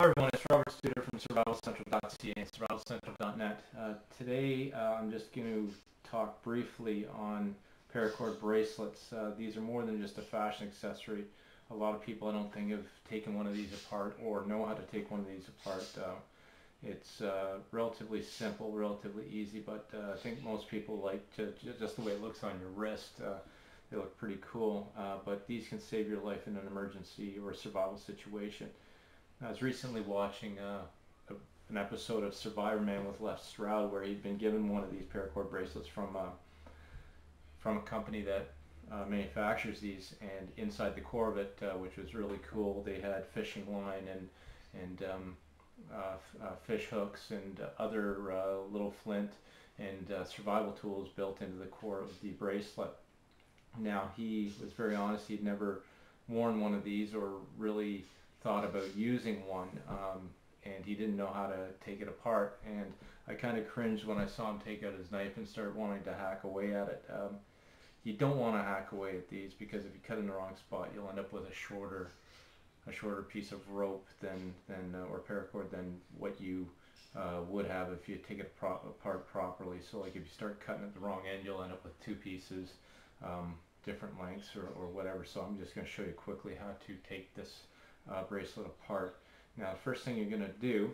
Hi everyone, it's Robert Studer from SurvivalCentral.ca and SurvivalCentral.net. Uh, today uh, I'm just going to talk briefly on paracord bracelets. Uh, these are more than just a fashion accessory. A lot of people I don't think have taken one of these apart or know how to take one of these apart. Uh, it's uh, relatively simple, relatively easy, but uh, I think most people like to, just the way it looks on your wrist. they look pretty cool, but these can save your life in an emergency or survival situation. I was recently watching uh, a, an episode of Survivorman with Les Stroud where he'd been given one of these paracord bracelets from uh, from a company that uh, manufactures these, and inside the core of it, uh, which was really cool, they had fishing line and and um, uh, uh, fish hooks and other little flint and survival tools built into the core of the bracelet. Now he was very honest; he'd never worn one of these or really thought about using one um, and he didn't know how to take it apart and I kind of cringed when I saw him take out his knife and start wanting to hack away at it. Um, you don't want to hack away at these because if you cut in the wrong spot you'll end up with a shorter a shorter piece of rope than, than uh, or paracord than what you uh, would have if you take it pro apart properly. So like if you start cutting at the wrong end you'll end up with two pieces um, different lengths or, or whatever. So I'm just going to show you quickly how to take this uh, bracelet apart. Now the first thing you're going to do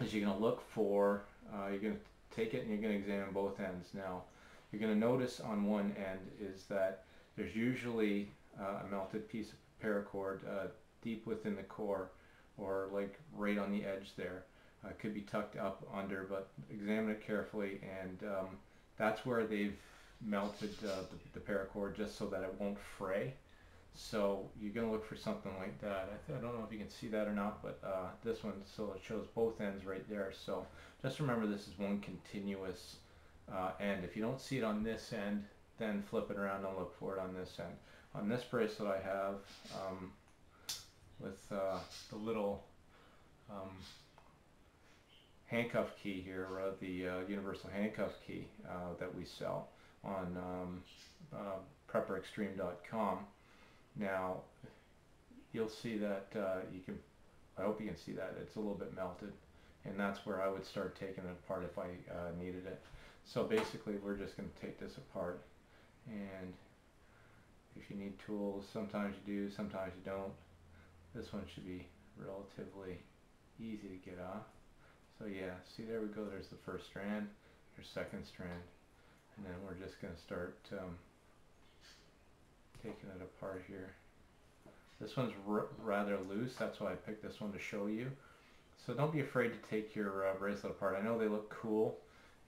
is you're going to look for, uh, you're going to take it and you're going to examine both ends. Now you're going to notice on one end is that there's usually uh, a melted piece of paracord uh, deep within the core or like right on the edge there. Uh, could be tucked up under but examine it carefully and um, that's where they've melted uh, the, the paracord just so that it won't fray. So you're going to look for something like that. I, I, don't know if you can see that or not, but uh, this one, so it shows both ends right there. So just remember this is one continuous uh, end. If you don't see it on this end, then flip it around and look for it on this end. On this bracelet I have um, with uh, the little um, handcuff key here, uh, the uh, universal handcuff key uh, that we sell on um, prepperextreme.com. Now, you'll see that uh, you can, I hope you can see that, it's a little bit melted. And that's where I would start taking it apart if I uh, needed it. So basically we're just going to take this apart and if you need tools, sometimes you do, sometimes you don't. This one should be relatively easy to get off. So yeah, see there we go, there's the first strand, there's second strand, and then we're just going to start um, taking it apart here. This one's rather loose, that's why I picked this one to show you. So don't be afraid to take your uh, bracelet apart. I know they look cool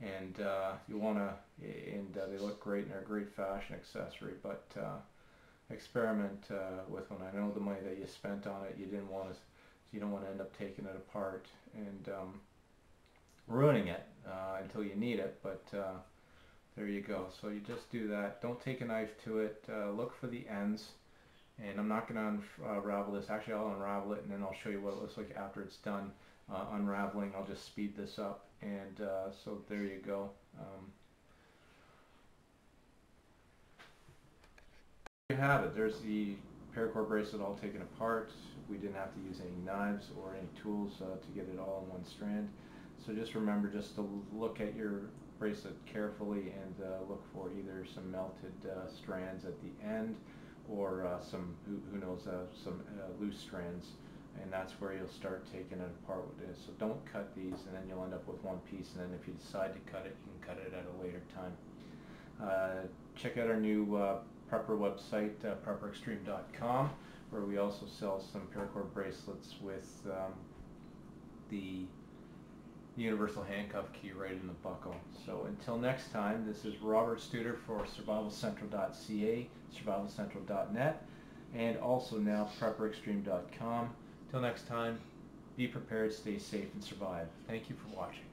and uh, you want to, and uh, they look great and they're a great fashion accessory, but uh, experiment uh, with one. I know the money that you spent on it, you didn't want to, you don't want to end up taking it apart and um, ruining it uh, until you need it, but there you go. So you just do that. Don't take a knife to it. Uh, look for the ends. And I'm not going to unravel this. Actually, I'll unravel it and then I'll show you what it looks like after it's done uh, unraveling. I'll just speed this up. And uh, so there you go. Um, you have it. There's the paracord bracelet all taken apart. We didn't have to use any knives or any tools uh, to get it all in one strand. So just remember just to look at your bracelet carefully and uh, look for either some melted uh, strands at the end or uh, some, who, who knows, uh, some uh, loose strands and that's where you'll start taking it apart with this. So don't cut these and then you'll end up with one piece and then if you decide to cut it, you can cut it at a later time. Uh, check out our new prepper website, prepperextreme.com where we also sell some paracord bracelets with um, the the universal handcuff key right in the buckle. So until next time, this is Robert Studer for survivalcentral.ca, survivalcentral.net, and also now prepperextreme.com. Until next time, be prepared, stay safe, and survive. Thank you for watching.